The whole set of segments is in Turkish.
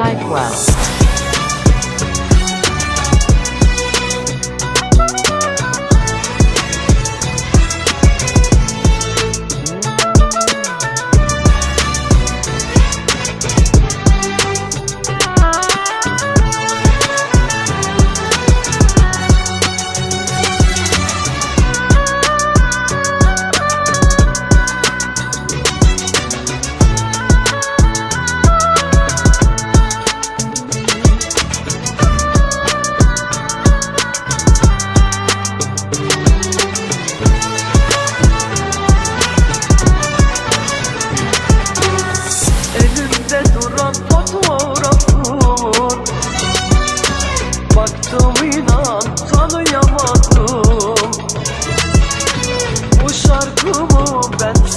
PsyQuest.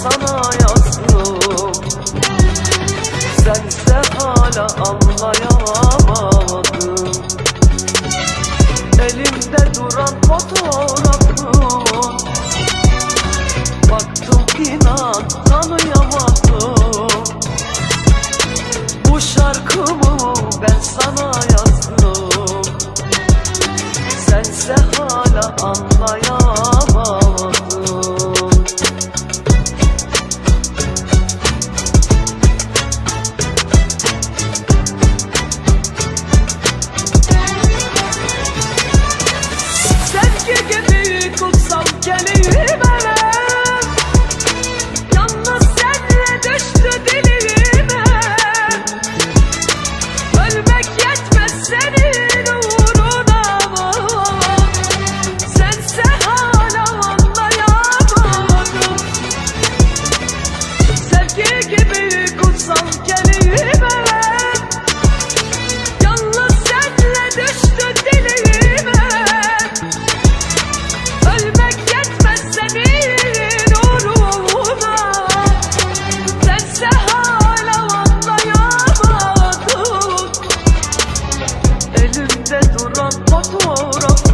Sana yazdım Sense hala anlayamadın. Elimde duran fotoğrafın Baktım inan tanıyamadım. Bu şarkımı ben sana yazdım. Sense hala anlayamadın Motor of